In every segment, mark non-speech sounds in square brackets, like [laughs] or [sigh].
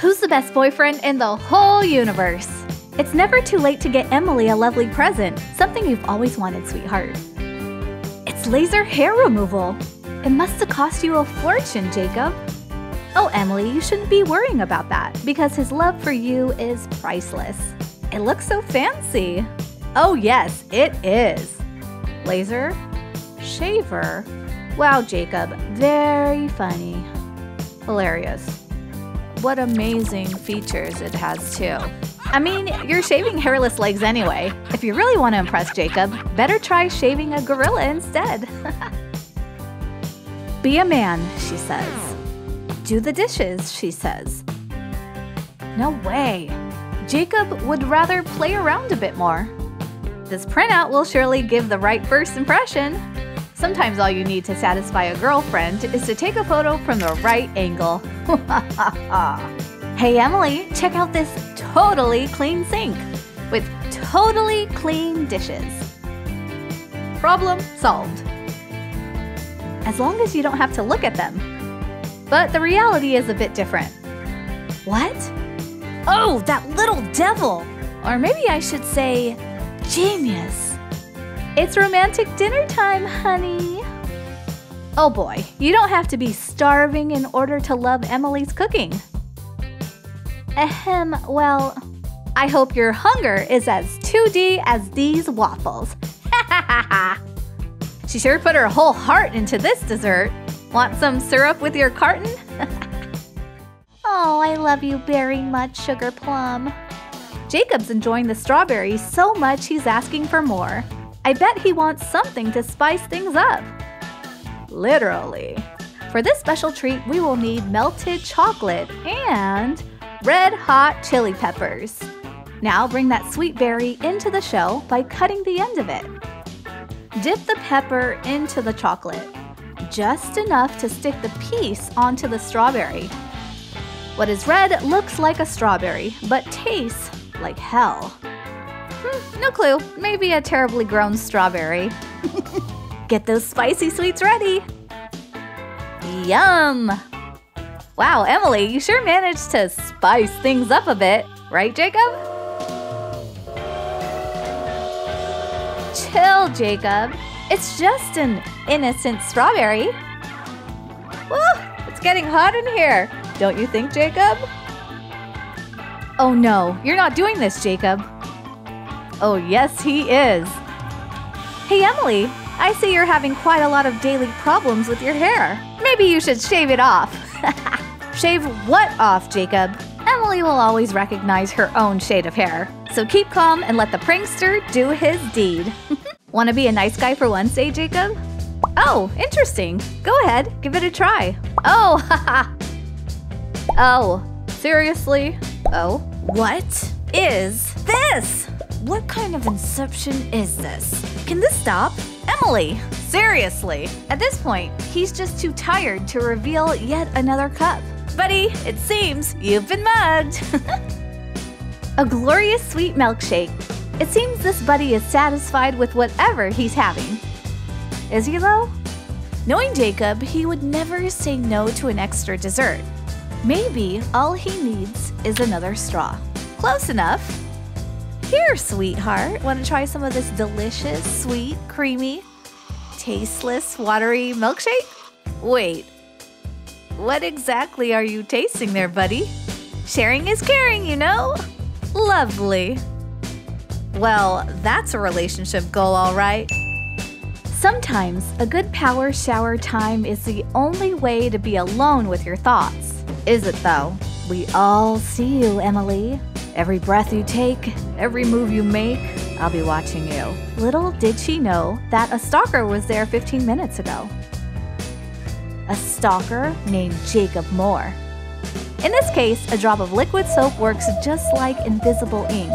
Who's the best boyfriend in the whole universe? It's never too late to get Emily a lovely present, something you've always wanted, sweetheart. It's laser hair removal. It must have cost you a fortune, Jacob. Oh, Emily, you shouldn't be worrying about that because his love for you is priceless. It looks so fancy. Oh, yes, it is. Laser? Shaver? Wow, Jacob, very funny. Hilarious. What amazing features it has, too. I mean, you're shaving hairless legs anyway. If you really want to impress Jacob, better try shaving a gorilla instead. [laughs] Be a man, she says. Do the dishes, she says. No way. Jacob would rather play around a bit more. This printout will surely give the right first impression. Sometimes all you need to satisfy a girlfriend is to take a photo from the right angle. [laughs] hey Emily, check out this totally clean sink with totally clean dishes. Problem solved. As long as you don't have to look at them. But the reality is a bit different. What? Oh, that little devil! Or maybe I should say, genius. It's romantic dinner time, honey. Oh boy, you don't have to be starving in order to love Emily's cooking. Ahem, well, I hope your hunger is as 2D as these waffles. [laughs] she sure put her whole heart into this dessert. Want some syrup with your carton? [laughs] oh, I love you very much, Sugar Plum. Jacob's enjoying the strawberries so much he's asking for more. I bet he wants something to spice things up. Literally. For this special treat, we will need melted chocolate and red hot chili peppers. Now bring that sweet berry into the shell by cutting the end of it. Dip the pepper into the chocolate just enough to stick the piece onto the strawberry. What is red looks like a strawberry, but tastes like hell. Hmm, no clue, maybe a terribly grown strawberry. [laughs] Get those spicy sweets ready! Yum! Wow, Emily, you sure managed to spice things up a bit, right, Jacob? Chill, Jacob. It's just an innocent strawberry. Woo! It's getting hot in here, don't you think, Jacob? Oh no, you're not doing this, Jacob. Oh, yes, he is. Hey, Emily, I see you're having quite a lot of daily problems with your hair. Maybe you should shave it off. [laughs] shave what off, Jacob? Emily will always recognize her own shade of hair. So keep calm and let the prankster do his deed. [laughs] Want to be a nice guy for Wednesday, eh, Jacob? Oh, interesting. Go ahead, give it a try. Oh, [laughs] haha. oh, seriously? Oh, what is this? What kind of inception is this? Can this stop? Emily, seriously. At this point, he's just too tired to reveal yet another cup. Buddy, it seems you've been mugged. [laughs] a glorious sweet milkshake it seems this buddy is satisfied with whatever he's having. Is he though? Knowing Jacob, he would never say no to an extra dessert. Maybe all he needs is another straw. Close enough. Here, sweetheart, want to try some of this delicious, sweet, creamy, tasteless, watery milkshake? Wait, what exactly are you tasting there, buddy? Sharing is caring, you know? Lovely. Well, that's a relationship goal, all right. Sometimes a good power shower time is the only way to be alone with your thoughts. Is it though? We all see you, Emily. Every breath you take, every move you make, I'll be watching you. Little did she know that a stalker was there 15 minutes ago. A stalker named Jacob Moore. In this case, a drop of liquid soap works just like invisible ink.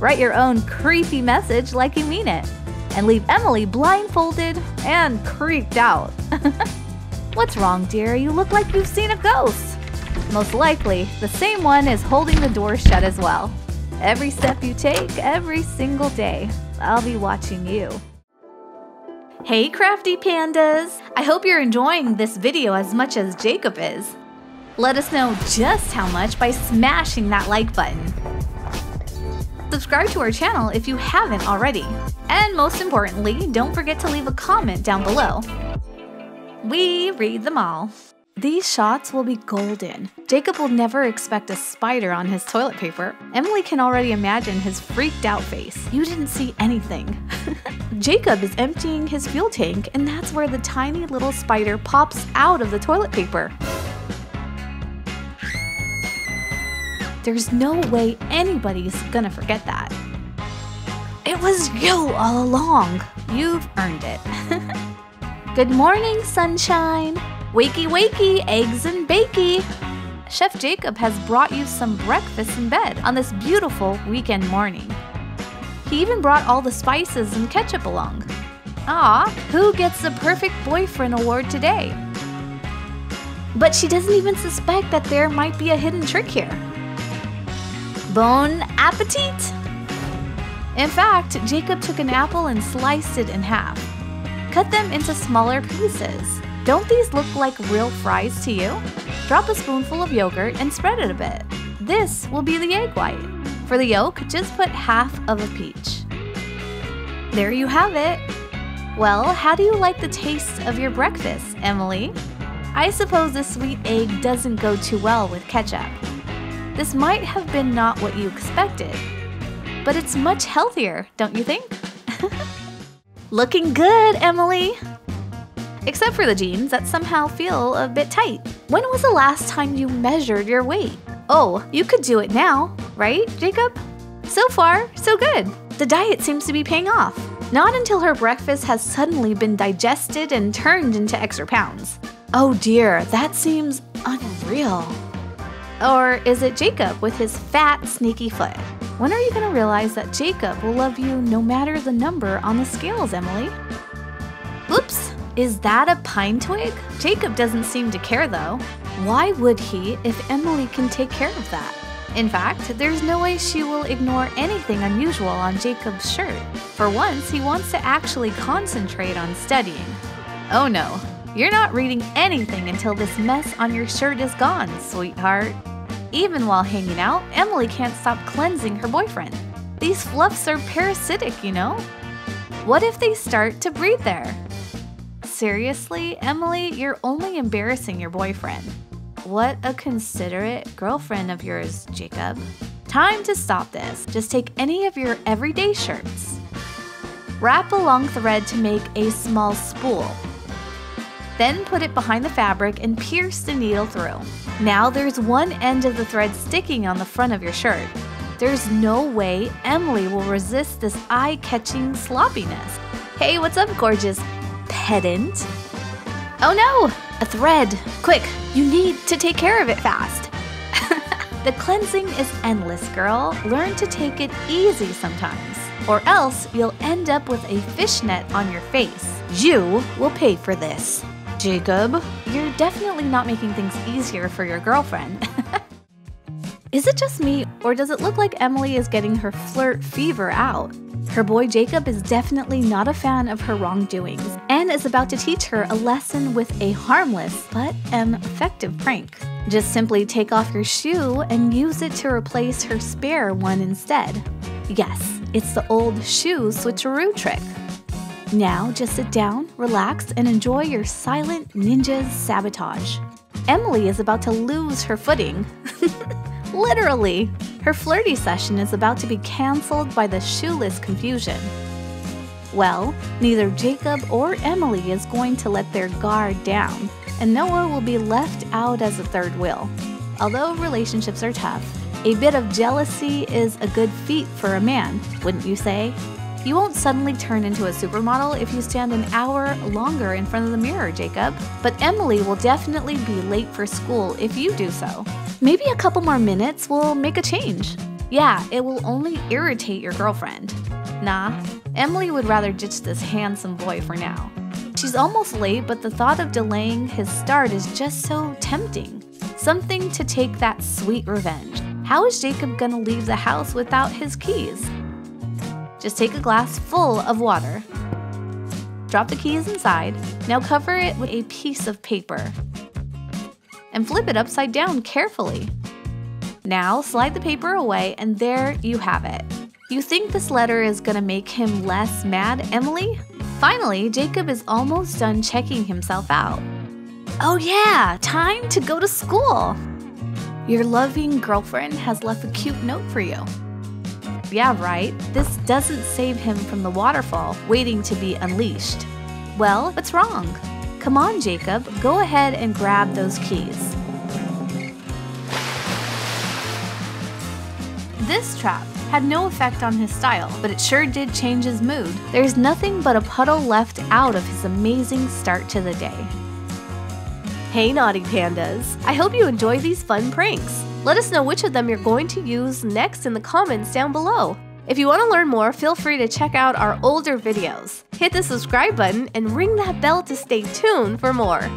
Write your own creepy message like you mean it, and leave Emily blindfolded and creeped out. [laughs] What's wrong, dear? You look like you've seen a ghost. Most likely, the same one is holding the door shut as well. Every step you take, every single day, I'll be watching you. Hey crafty pandas! I hope you're enjoying this video as much as Jacob is. Let us know just how much by smashing that like button. Subscribe to our channel if you haven't already. And most importantly, don't forget to leave a comment down below. We read them all. These shots will be golden. Jacob will never expect a spider on his toilet paper. Emily can already imagine his freaked out face. You didn't see anything. [laughs] Jacob is emptying his fuel tank, and that's where the tiny little spider pops out of the toilet paper. There's no way anybody's gonna forget that. It was you all along. You've earned it. [laughs] Good morning, sunshine. Wakey, wakey, eggs and bakey. Chef Jacob has brought you some breakfast in bed on this beautiful weekend morning. He even brought all the spices and ketchup along. Ah, who gets the perfect boyfriend award today? But she doesn't even suspect that there might be a hidden trick here. Bon appetit! In fact, Jacob took an apple and sliced it in half. Cut them into smaller pieces. Don't these look like real fries to you? Drop a spoonful of yogurt and spread it a bit. This will be the egg white. For the yolk, just put half of a peach. There you have it. Well, how do you like the taste of your breakfast, Emily? I suppose the sweet egg doesn't go too well with ketchup. This might have been not what you expected, but it's much healthier, don't you think? [laughs] Looking good, Emily! Except for the jeans that somehow feel a bit tight. When was the last time you measured your weight? Oh, you could do it now, right, Jacob? So far, so good. The diet seems to be paying off. Not until her breakfast has suddenly been digested and turned into extra pounds. Oh dear, that seems unreal. Or is it Jacob with his fat, sneaky foot? When are you going to realize that Jacob will love you no matter the number on the scales, Emily? Is that a pine twig? Jacob doesn't seem to care though. Why would he if Emily can take care of that? In fact, there's no way she will ignore anything unusual on Jacob's shirt. For once, he wants to actually concentrate on studying. Oh no, you're not reading anything until this mess on your shirt is gone, sweetheart. Even while hanging out, Emily can't stop cleansing her boyfriend. These fluffs are parasitic, you know? What if they start to breed there? Seriously, Emily, you're only embarrassing your boyfriend. What a considerate girlfriend of yours, Jacob. Time to stop this. Just take any of your everyday shirts. Wrap a long thread to make a small spool. Then put it behind the fabric and pierce the needle through. Now there's one end of the thread sticking on the front of your shirt. There's no way Emily will resist this eye catching sloppiness. Hey, what's up, gorgeous? Pedant. Oh no! A thread! Quick, you need to take care of it fast. [laughs] the cleansing is endless, girl. Learn to take it easy sometimes, or else you'll end up with a fishnet on your face. You will pay for this. Jacob, you're definitely not making things easier for your girlfriend. [laughs] is it just me, or does it look like Emily is getting her flirt fever out? Her boy Jacob is definitely not a fan of her wrongdoings and is about to teach her a lesson with a harmless but an effective prank. Just simply take off your shoe and use it to replace her spare one instead. Yes, it's the old shoe switcheroo trick. Now just sit down, relax, and enjoy your silent ninja's sabotage. Emily is about to lose her footing. [laughs] Literally. Her flirty session is about to be cancelled by the shoeless confusion. Well, neither Jacob or Emily is going to let their guard down, and Noah will be left out as a third wheel. Although relationships are tough, a bit of jealousy is a good feat for a man, wouldn't you say? You won't suddenly turn into a supermodel if you stand an hour longer in front of the mirror, Jacob. But Emily will definitely be late for school if you do so. Maybe a couple more minutes will make a change. Yeah, it will only irritate your girlfriend. Nah, Emily would rather ditch this handsome boy for now. She's almost late, but the thought of delaying his start is just so tempting. Something to take that sweet revenge. How is Jacob gonna leave the house without his keys? Just take a glass full of water. Drop the keys inside. Now cover it with a piece of paper. And flip it upside down carefully. Now slide the paper away and there you have it. You think this letter is gonna make him less mad, Emily? Finally, Jacob is almost done checking himself out. Oh yeah, time to go to school! Your loving girlfriend has left a cute note for you. Yeah, right. This doesn't save him from the waterfall waiting to be unleashed. Well, what's wrong? Come on, Jacob, go ahead and grab those keys. This trap had no effect on his style, but it sure did change his mood. There's nothing but a puddle left out of his amazing start to the day. Hey, Naughty Pandas! I hope you enjoy these fun pranks. Let us know which of them you're going to use next in the comments down below. If you want to learn more, feel free to check out our older videos. Hit the subscribe button and ring that bell to stay tuned for more.